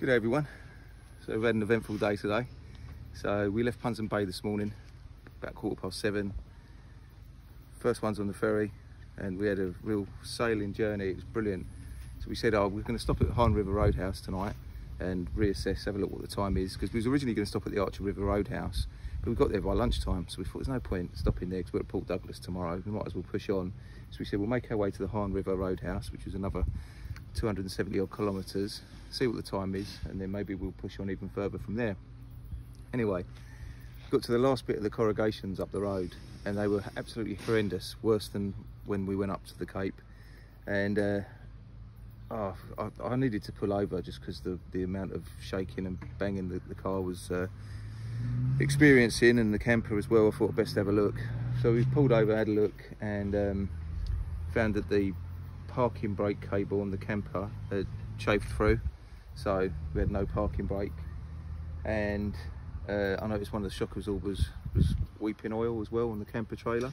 Good day everyone. So we've had an eventful day today. So we left Punsand Bay this morning, about quarter past seven. First one's on the ferry and we had a real sailing journey, it was brilliant. So we said, oh, we're gonna stop at Hann River Roadhouse tonight and reassess, have a look what the time is, because we was originally gonna stop at the Archer River Roadhouse, but we got there by lunchtime, so we thought there's no point stopping there because we're at Port Douglas tomorrow, we might as well push on. So we said we'll make our way to the Hann River Roadhouse, which is another 270 odd kilometres, see what the time is, and then maybe we'll push on even further from there. Anyway, got to the last bit of the corrugations up the road, and they were absolutely horrendous, worse than when we went up to the Cape. And uh, oh, I, I, needed to pull over just because the, the amount of shaking and banging the, the car was uh, experiencing, and the camper as well. I thought best have a look. So we pulled over, had a look, and um, found that the parking brake cable on the camper had chafed through so we had no parking brake. And uh, I noticed one of the shock absorbers was weeping oil as well on the camper trailer.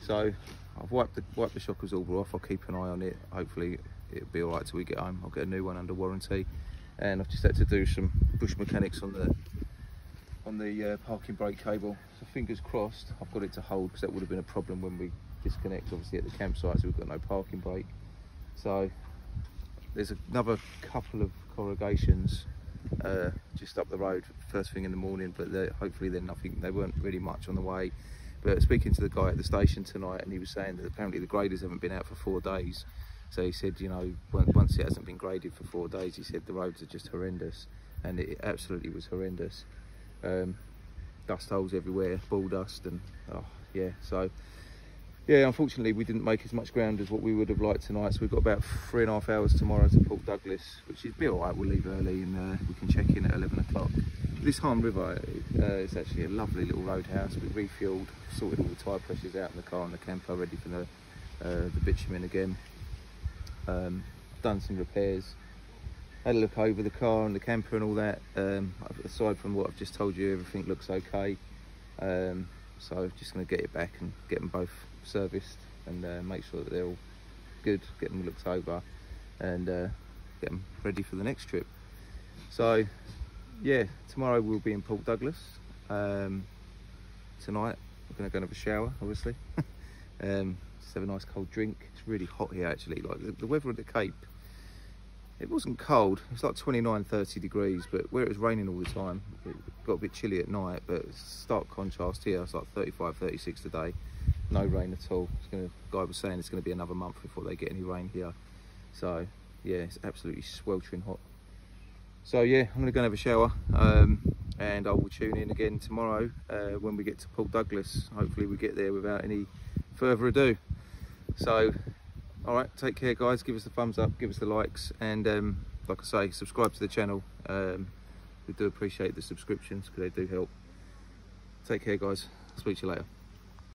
So I've wiped the, wiped the shock absorber off. I'll keep an eye on it. Hopefully it'll be all right till we get home. I'll get a new one under warranty. And I've just had to do some bush mechanics on the on the uh, parking brake cable so fingers crossed I've got it to hold because that would have been a problem when we disconnect obviously at the campsite so we've got no parking brake so there's another couple of corrugations uh, just up the road first thing in the morning, but they're, hopefully they're nothing. They weren't really much on the way. But speaking to the guy at the station tonight, and he was saying that apparently the graders haven't been out for four days. So he said, you know, once it hasn't been graded for four days, he said the roads are just horrendous, and it absolutely was horrendous. Um, dust holes everywhere, ball dust, and oh yeah. So yeah, unfortunately we didn't make as much ground as what we would have liked tonight. So we've got about three and a half hours tomorrow to Port Douglas, which is be all right. We'll leave early and uh, we can check in at 11 o'clock. This Hann River uh, is actually a lovely little roadhouse. We refueled, sorted all the tyre pressures out in the car and the camper, ready for the, uh, the bitumen again. Um, done some repairs. Had a look over the car and the camper and all that. Um, aside from what I've just told you, everything looks okay. Um, so I'm just going to get it back and get them both serviced and uh, make sure that they're all good, get them looked over and uh, get them ready for the next trip. So yeah, tomorrow we'll be in Port Douglas. Um, tonight we're going to go and have a shower, obviously. um, just have a nice cold drink. It's really hot here actually. Like the, the weather at the Cape it wasn't cold. It's like 29 30 degrees but where it was raining all the time it got a bit chilly at night but stark contrast here. It's like 35 36 today. No rain at all. It's gonna guy was saying it's going to be another month before they get any rain here. So yeah it's absolutely sweltering hot. So yeah i'm gonna go and have a shower um, and i will tune in again tomorrow uh, when we get to port douglas. Hopefully we get there without any further ado. So all right take care guys. Give us the thumbs up give us the likes and um, like i say subscribe to the channel. Um, we do appreciate the subscriptions because they do help. Take care guys. Speak to you later